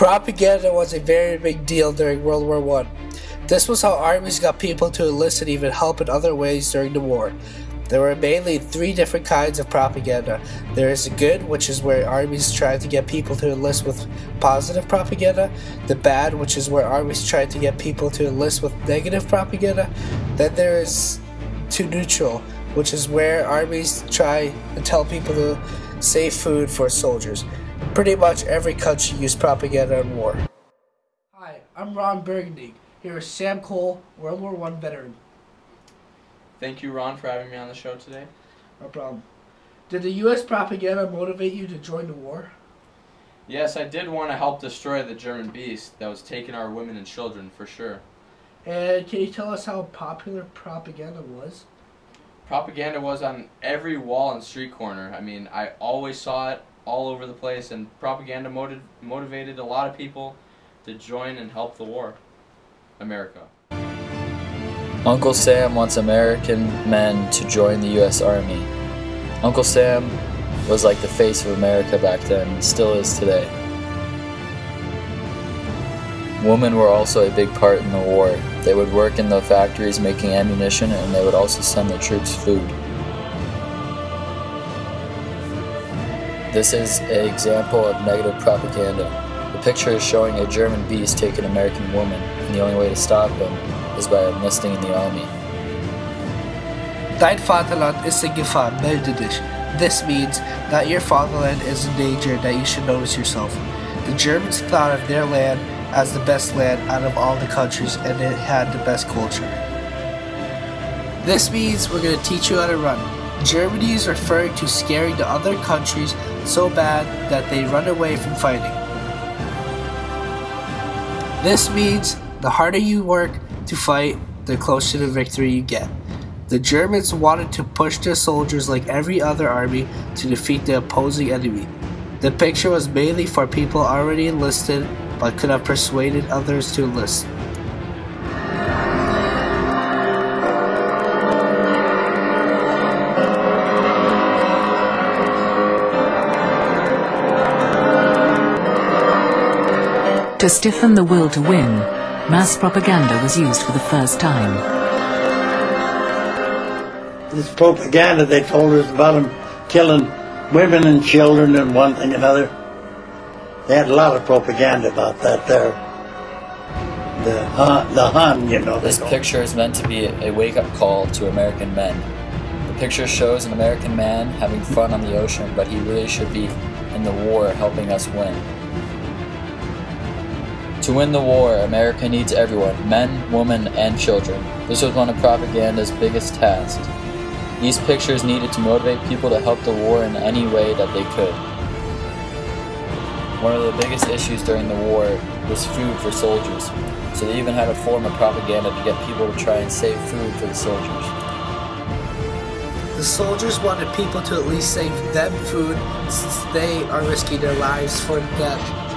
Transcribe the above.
Propaganda was a very big deal during World War One. This was how armies got people to enlist and even help in other ways during the war. There were mainly three different kinds of propaganda. There is the good, which is where armies tried to get people to enlist with positive propaganda. The bad, which is where armies tried to get people to enlist with negative propaganda. Then there is to neutral, which is where armies try to tell people to save food for soldiers. Pretty much every country used propaganda in war. Hi, I'm Ron Burgundy. Here is Sam Cole, World War I veteran. Thank you, Ron, for having me on the show today. No problem. Did the U.S. propaganda motivate you to join the war? Yes, I did want to help destroy the German beast that was taking our women and children, for sure. And can you tell us how popular propaganda was? Propaganda was on every wall and street corner. I mean, I always saw it all over the place, and propaganda motiv motivated a lot of people to join and help the war. America. Uncle Sam wants American men to join the U.S. Army. Uncle Sam was like the face of America back then and still is today. Women were also a big part in the war. They would work in the factories making ammunition and they would also send the troops food. This is an example of negative propaganda. The picture is showing a German beast take an American woman, and the only way to stop him is by enlisting in the army. Dein Vaterland ist in Gefahr, melde dich. This means that your fatherland is in danger that you should notice yourself. The Germans thought of their land as the best land out of all the countries and it had the best culture. This means we're going to teach you how to run. Germany is referring to scaring the other countries so bad that they run away from fighting. This means the harder you work to fight, the closer to victory you get. The Germans wanted to push their soldiers like every other army to defeat the opposing enemy. The picture was mainly for people already enlisted but could have persuaded others to enlist. To stiffen the will to win, mass propaganda was used for the first time. This propaganda they told us about them killing women and children and one thing and another. They had a lot of propaganda about that there. The Hun, the Hun you know. This picture is meant to be a wake-up call to American men. The picture shows an American man having fun on the ocean, but he really should be in the war helping us win. To win the war, America needs everyone men, women, and children. This was one of propaganda's biggest tasks. These pictures needed to motivate people to help the war in any way that they could. One of the biggest issues during the war was food for soldiers, so they even had a form of propaganda to get people to try and save food for the soldiers. The soldiers wanted people to at least save them food since they are risking their lives for them.